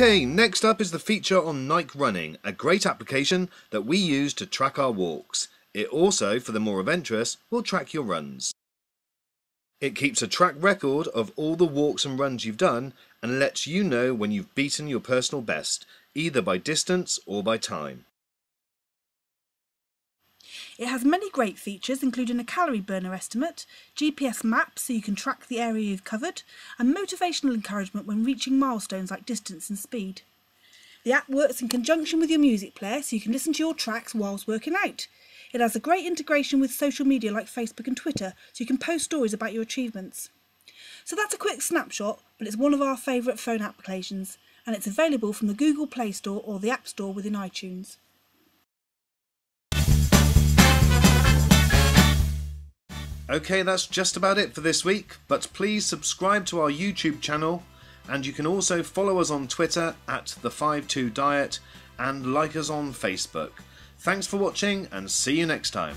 Okay, next up is the feature on Nike Running, a great application that we use to track our walks. It also, for the more adventurous, will track your runs. It keeps a track record of all the walks and runs you've done and lets you know when you've beaten your personal best, either by distance or by time. It has many great features, including a calorie burner estimate, GPS maps so you can track the area you've covered, and motivational encouragement when reaching milestones like distance and speed. The app works in conjunction with your music player so you can listen to your tracks whilst working out. It has a great integration with social media like Facebook and Twitter so you can post stories about your achievements. So that's a quick snapshot, but it's one of our favourite phone applications and it's available from the Google Play Store or the App Store within iTunes. Okay, that's just about it for this week, but please subscribe to our YouTube channel and you can also follow us on Twitter at thefive2diet and like us on Facebook. Thanks for watching and see you next time.